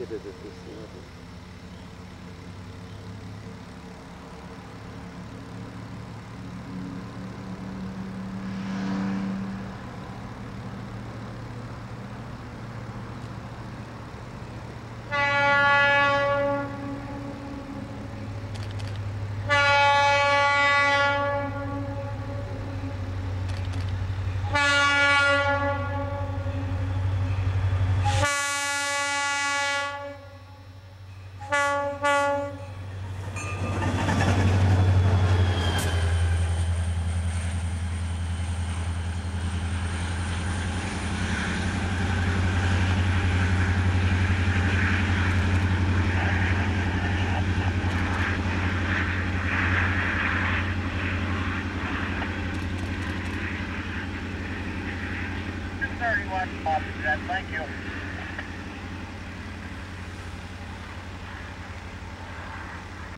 Bitte, das ist 31, Officer, thank you.